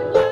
Bye.